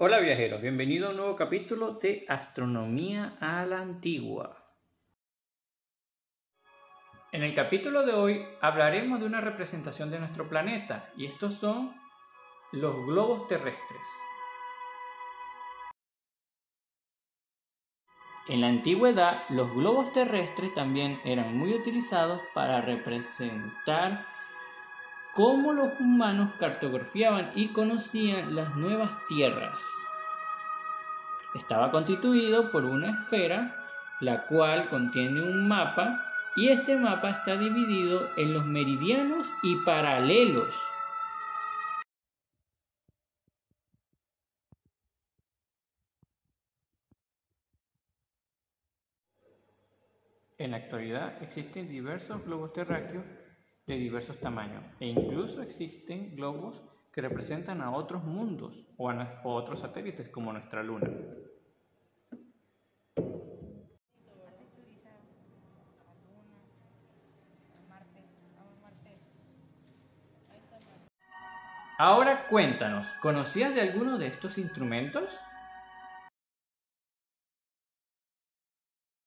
Hola viajeros, bienvenido a un nuevo capítulo de Astronomía a la Antigua. En el capítulo de hoy hablaremos de una representación de nuestro planeta y estos son los globos terrestres. En la antigüedad los globos terrestres también eran muy utilizados para representar cómo los humanos cartografiaban y conocían las nuevas tierras. Estaba constituido por una esfera, la cual contiene un mapa, y este mapa está dividido en los meridianos y paralelos. En la actualidad existen diversos globos terráqueos de diversos tamaños e incluso existen globos que representan a otros mundos o a, otros satélites como nuestra luna. Ahora cuéntanos, ¿conocías de alguno de estos instrumentos?